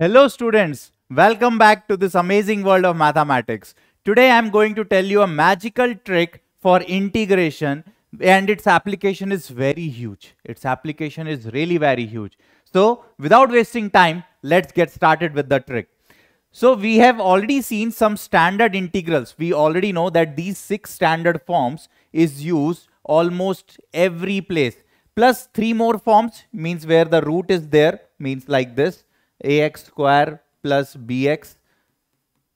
Hello students, welcome back to this amazing world of mathematics. Today I am going to tell you a magical trick for integration and its application is very huge. Its application is really very huge. So without wasting time, let's get started with the trick. So we have already seen some standard integrals. We already know that these six standard forms is used almost every place. Plus three more forms means where the root is there means like this ax square plus bx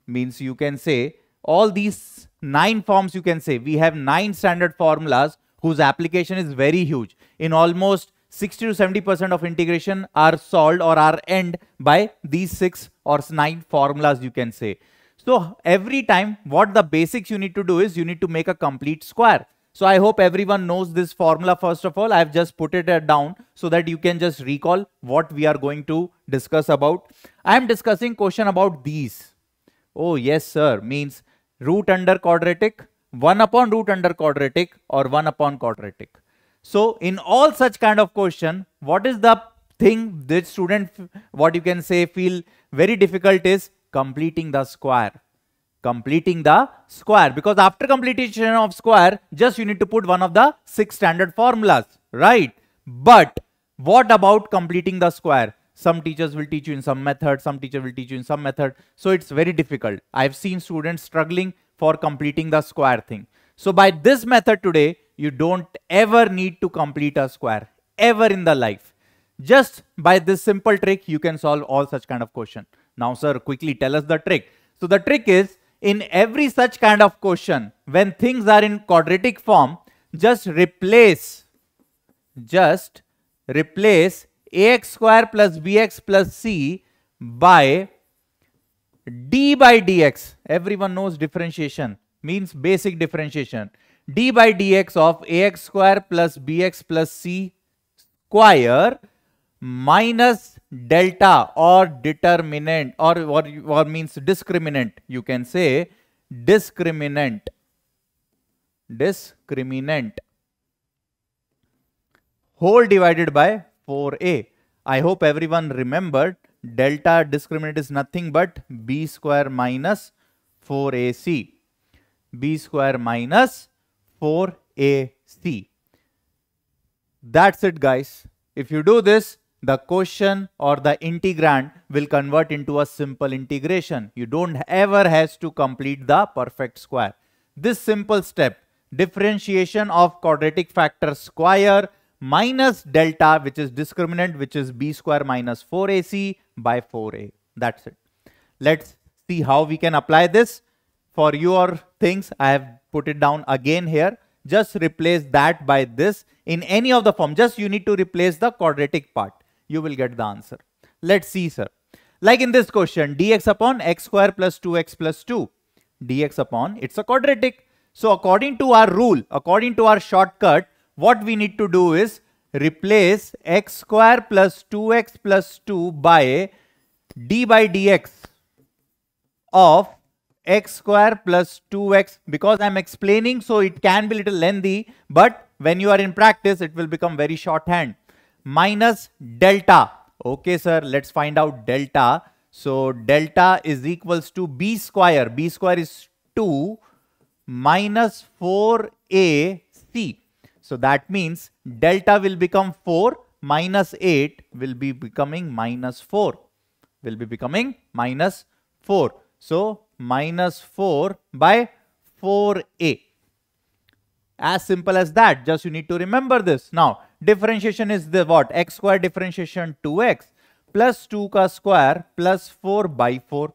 means you can say all these nine forms you can say. We have nine standard formulas whose application is very huge. In almost 60 to 70 percent of integration are solved or are end by these six or nine formulas you can say. So every time what the basics you need to do is you need to make a complete square so I hope everyone knows this formula first of all. I've just put it uh, down so that you can just recall what we are going to discuss about. I am discussing question about these. Oh yes sir means root under quadratic, 1 upon root under quadratic or 1 upon quadratic. So in all such kind of question, what is the thing that student, what you can say feel very difficult is completing the square completing the square. Because after completion of square just you need to put one of the six standard formulas right? But what about completing the square? Some teachers will teach you in some method some teacher will teach you in some method. So it's very difficult. I've seen students struggling for completing the square thing. So by this method today you don't ever need to complete a square ever in the life. Just by this simple trick you can solve all such kind of question. Now sir quickly tell us the trick. So the trick is in every such kind of question, when things are in quadratic form, just replace, just replace ax square plus bx plus c by d by dx. Everyone knows differentiation means basic differentiation. d by dx of ax square plus bx plus c square minus delta or determinant or what or means discriminant you can say discriminant. Discriminant. Whole divided by 4a i hope everyone remembered delta discriminant is nothing but b square minus 4ac b square minus 4ac that's it guys. If you do this the quotient or the integrand will convert into a simple integration. You don't ever has to complete the perfect square. This simple step, differentiation of quadratic factor square minus delta which is discriminant which is b square minus 4ac by 4a. That's it. Let's see how we can apply this. For your things, I have put it down again here. Just replace that by this in any of the form. Just you need to replace the quadratic part you will get the answer. Let's see, sir. Like in this question, dx upon x square plus 2x plus 2. dx upon, it's a quadratic. So according to our rule, according to our shortcut, what we need to do is replace x square plus 2x plus 2 by d by dx of x square plus 2x because I'm explaining so it can be little lengthy but when you are in practice it will become very shorthand minus delta. Okay, sir, let's find out delta. So delta is equals to b square. b square is 2 minus 4ac. So that means delta will become 4 minus 8 will be becoming minus 4. Will be becoming minus 4. So minus 4 by 4a. As simple as that. Just you need to remember this. Now differentiation is the what? x square differentiation 2x plus 2 ka square plus 4 by 4.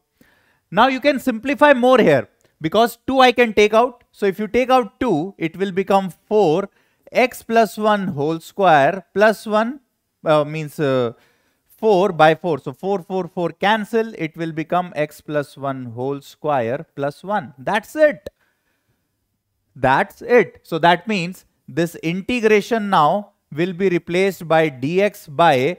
Now you can simplify more here because 2 I can take out. So if you take out 2, it will become 4 x plus 1 whole square plus 1 uh, means uh, 4 by 4. So 4, 4, 4 cancel. It will become x plus 1 whole square plus 1. That's it. That's it. So that means this integration now will be replaced by dx by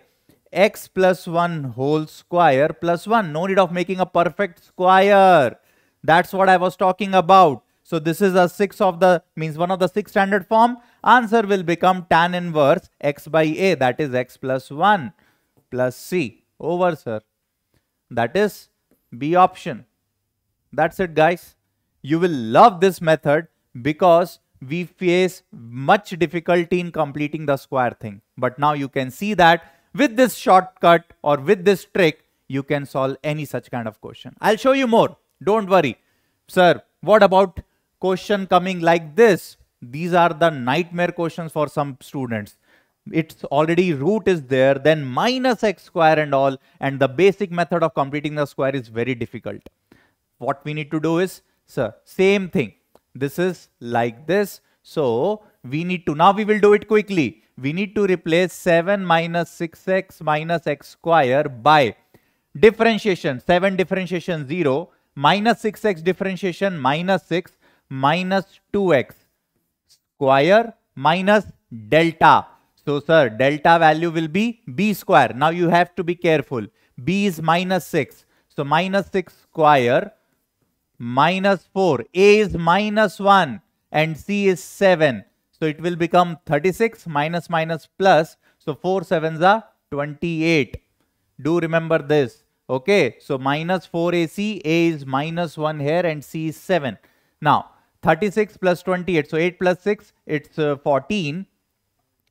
x plus 1 whole square plus 1. No need of making a perfect square. That's what I was talking about. So this is a 6 of the, means one of the 6 standard form. Answer will become tan inverse x by a, that is x plus 1 plus c. Over, sir. That is B option. That's it guys. You will love this method because we face much difficulty in completing the square thing. But now you can see that with this shortcut or with this trick, you can solve any such kind of question. I'll show you more. Don't worry. Sir, what about question coming like this? These are the nightmare questions for some students. It's already root is there, then minus x square and all, and the basic method of completing the square is very difficult. What we need to do is, sir, same thing. This is like this. So we need to, now we will do it quickly. We need to replace 7 minus 6x minus x square by differentiation, 7 differentiation 0, minus 6x differentiation minus 6 minus 2x square minus delta. So sir, delta value will be b square. Now you have to be careful. b is minus 6. So minus 6 square minus 4. a is minus 1 and c is 7. So it will become 36 minus minus plus. So 4 sevens are 28. Do remember this. Okay, so minus 4ac, a is minus 1 here and c is 7. Now, 36 plus 28, so 8 plus 6, it's uh, 14.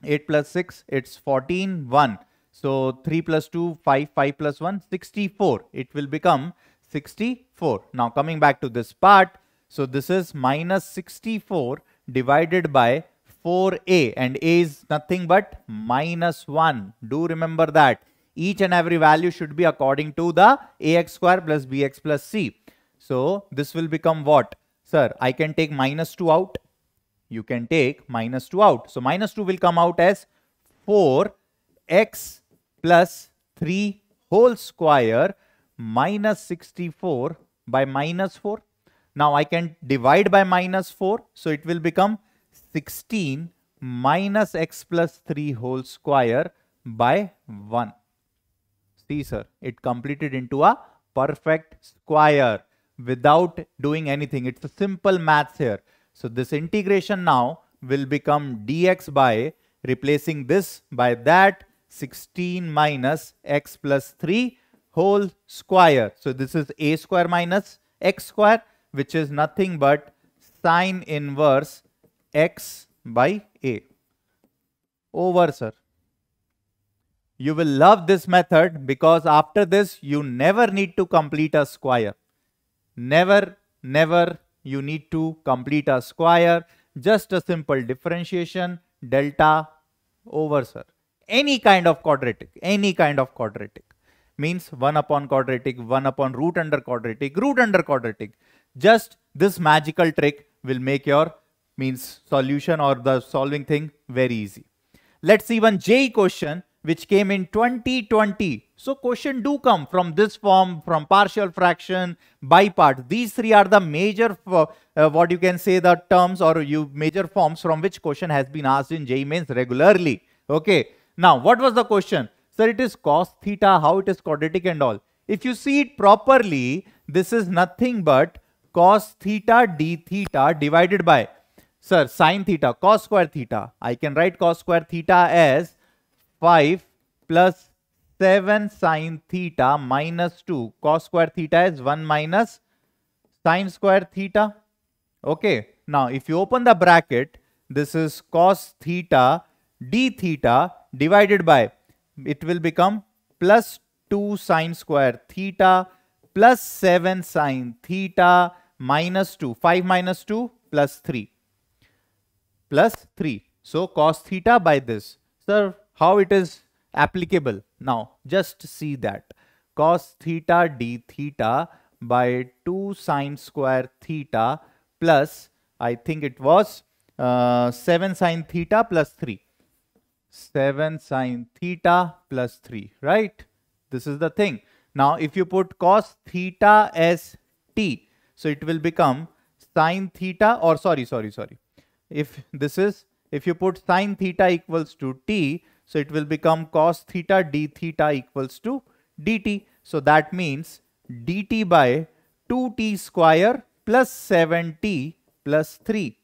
8 plus 6, it's 14, 1. So 3 plus 2, 5, 5 plus 1, 64. It will become 64. Now coming back to this part, so this is minus 64 divided by 4a and a is nothing but minus 1. Do remember that each and every value should be according to the ax square plus bx plus c. So this will become what? Sir, I can take minus 2 out. You can take minus 2 out. So minus 2 will come out as 4x plus 3 whole square minus 64 by minus 4. Now I can divide by minus 4. So it will become 16 minus x plus 3 whole square by 1. See sir, it completed into a perfect square without doing anything. It's a simple maths here. So this integration now will become dx by replacing this by that 16 minus x plus 3 whole square. So this is a square minus x square which is nothing but sine inverse x by a over sir. You will love this method because after this, you never need to complete a square. Never, never you need to complete a square. Just a simple differentiation, delta over, sir. Any kind of quadratic, any kind of quadratic. Means 1 upon quadratic, 1 upon root under quadratic, root under quadratic. Just this magical trick will make your means solution or the solving thing very easy. Let's see one JEE question which came in 2020. So question do come from this form, from partial fraction, by part. These three are the major, uh, what you can say the terms or you major forms from which question has been asked in JEE Mains regularly. Okay. Now, what was the question? Sir, it is cos theta, how it is quadratic and all. If you see it properly, this is nothing but cos theta d theta divided by, sir, sine theta, cos square theta. I can write cos square theta as 5 plus 7 sine theta minus 2 cos square theta is 1 minus sine square theta. Okay. Now, if you open the bracket, this is cos theta d theta divided by, it will become plus 2 sine square theta plus 7 sine theta minus 2. 5 minus 2 plus 3 plus 3. So, cos theta by this. Sir, how it is applicable. Now, just see that cos theta d theta by 2 sine square theta plus, I think it was uh, 7 sine theta plus 3. 7 sine theta plus 3, right? This is the thing. Now, if you put cos theta as t, so it will become sine theta or sorry, sorry, sorry. If this is, if you put sine theta equals to t, so it will become cos theta d theta equals to dt. So that means dt by 2t square plus 7t plus 3.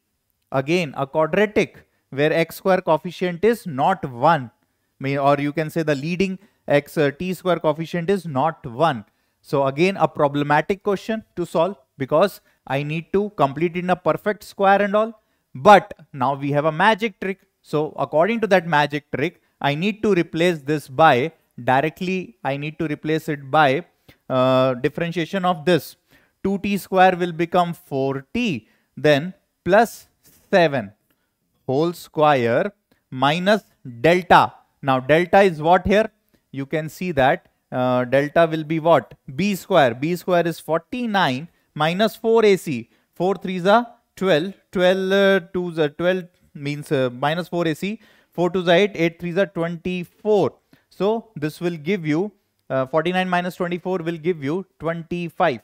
Again a quadratic where x square coefficient is not 1 or you can say the leading x uh, t square coefficient is not 1. So again, a problematic question to solve because I need to complete in a perfect square and all. But now we have a magic trick. So according to that magic trick, I need to replace this by directly, I need to replace it by uh, differentiation of this. 2t square will become 4t then plus 7 whole square minus delta. Now delta is what here? You can see that uh, delta will be what? b square. b square is 49 minus 4ac. 4 3s are 12. 12 uh, 2s are 12 means uh, minus 4ac. 4 2s are 8. 8 3s are 24. So this will give you uh, 49 minus 24 will give you 25.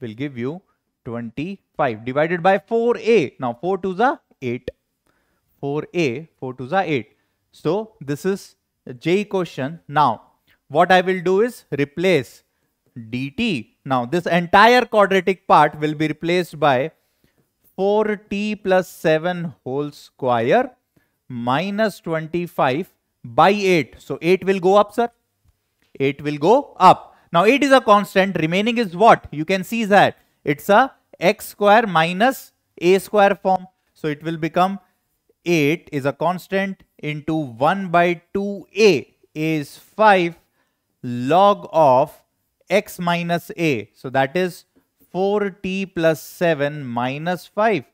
Will give you 25 divided by 4a. Now 4 2s are 8. 4a, 4 2s are 8. So this is JEE question. Now what I will do is replace dt. Now this entire quadratic part will be replaced by 4t plus 7 whole square minus 25 by 8. So 8 will go up, sir. 8 will go up. Now 8 is a constant. Remaining is what? You can see that it's a x square minus a square form. So it will become 8 is a constant into 1 by 2a is 5 log of x minus a. So that is 4t plus 7 minus 5.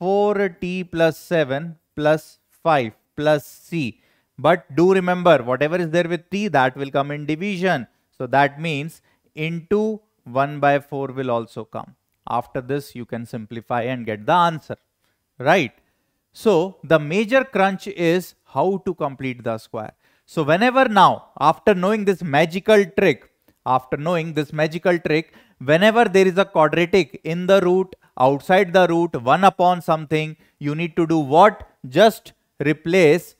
4t plus 7 plus 5 plus c. But do remember whatever is there with t that will come in division. So that means into 1 by 4 will also come. After this you can simplify and get the answer. Right. So the major crunch is how to complete the square. So whenever now, after knowing this magical trick, after knowing this magical trick, whenever there is a quadratic in the root, outside the root, 1 upon something, you need to do what? Just replace,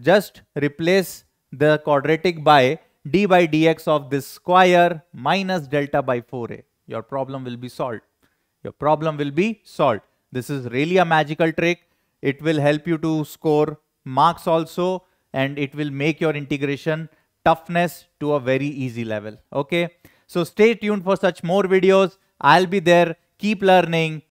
just replace the quadratic by d by dx of this square minus delta by 4a. Your problem will be solved. Your problem will be solved. This is really a magical trick. It will help you to score marks also and it will make your integration toughness to a very easy level. Okay. So stay tuned for such more videos. I'll be there. Keep learning.